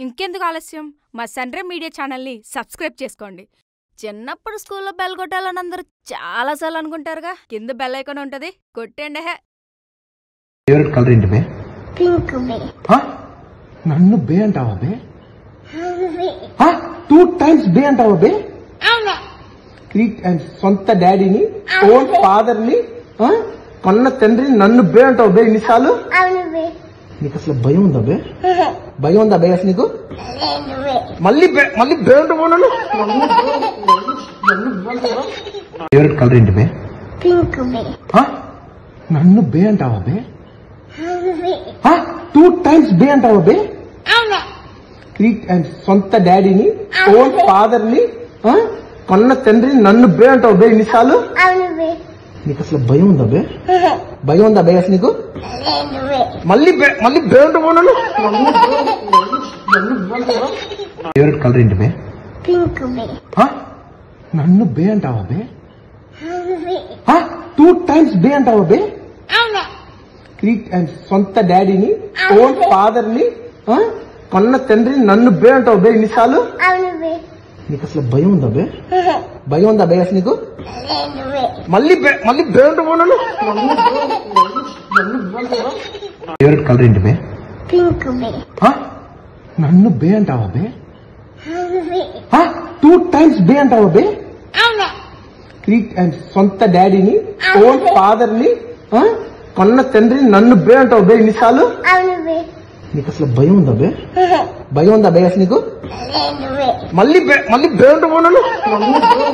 ఇంకెందుకు ఆలస్యం? మా సన్రే మీడియా ఛానల్ని సబ్స్క్రైబ్ చేసుకోండి. చిన్నప్పుడు స్కూల్లో బెల్ కొట్టాలని అందరూ చాలాసార్లు అనుకుంటారుగా. కింద బెల్ ఐకాన్ ఉంటుంది. కొట్టండి హే. ఫేవరెట్ కలర్ ఏంటి బే? పింక్ బే. హ? నన్ను బే అంటావా బే? టూ టైమ్స్ బే అంటావా బే? అవును. క్రీట్ అండ్ సొంత డాడీని ఓన్ ఫాదర్ని హ? కన్న తండ్రిని నన్ను బే అంటావు బే ఇన్నిసార్లు? అవును బే. నీకు అసలు భయం ఉందా బే? భయం ఉందా బే అసలు నీకు? మళ్ళీ మళ్ళీ బే నన్ను ఫేవరెట్ కలర్ ఏంటి బే? పింక్ బే. హ? నన్ను బే అంటావా బే? టూ టైమ్స్ బే అంటావా బే? క్రీట్ అండ్ సొంత డాడీని ఓన్ ఫాదర్ని? కన్న తండ్రిని నన్ను బే అంటావు బే ఇన్నిసార్లు? నీకు అసలు భయం ఉందా బే? భయం ఉందా బే అసలు నీకు? మళ్ళీ మళ్ళీ బే ఫేవరెట్ కలర్ ఏంటి బే? పింక్ బే? నన్ను బే అంటావా బే? టూ టైమ్స్ బే అంటావా బే? క్రీట్ అండ్ సొంత డాడీని ఓన్ ఫాదర్ని? కన్న తండ్రిని నన్ను బే అంటావు బే? ఇన్నిసార్లు? నీకు అసలు భయం ఉందా బే? భయం ఉందా? బే అసలు నీకు? మళ్ళీ మళ్ళీ నన్ను ఫేవరెట్ కలర్ ఏంటి బే? పింక్ బే. హ? నన్ను బే అంటావా బే? టూ టైమ్స్ బే అంటావా బే? క్రీట్ అండ్ సొంత డాడీని ఓన్ ఫాదర్ని? కన్న తండ్రిని నన్ను బే అంటావు బే? ఇన్నిసార్లు? నీకు అసలు భయం ఉందా బే? భయం ఉందా బే? అసలు నీకు? మళ్ళీ మళ్ళీ బే అంటావు